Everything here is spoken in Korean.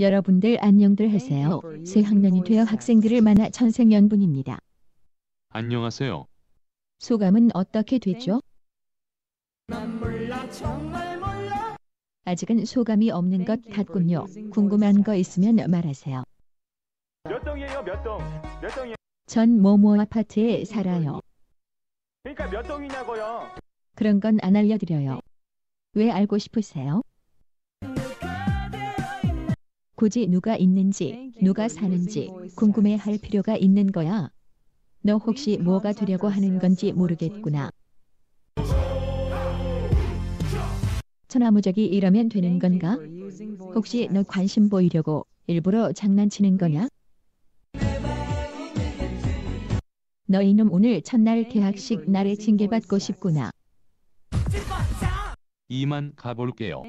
여러분들 안녕들 하세요. 새 학년이 되어 학생들을 만나 천생연분입니다. 안녕하세요. 소감은 어떻게 됐죠? 아직은 소감이 없는 것 같군요. 궁금한 거 있으면 말하세요. 몇 동이에요? 몇 동? 몇 동이에요? 전 모모 아파트에 살아요. 그러니까 몇 동이냐고요? 그런 건 안 알려드려요. 왜 알고 싶으세요? 굳이 누가 있는지, 누가 사는지 궁금해 할 필요가 있는 거야. 너 혹시 뭐가 되려고 하는 건지 모르겠구나. 천하무적이 이러면 되는 건가? 혹시 너 관심 보이려고 일부러 장난치는 거냐? 너 이놈 오늘 첫날 개학식 날에 징계받고 싶구나. 이만 가볼게요.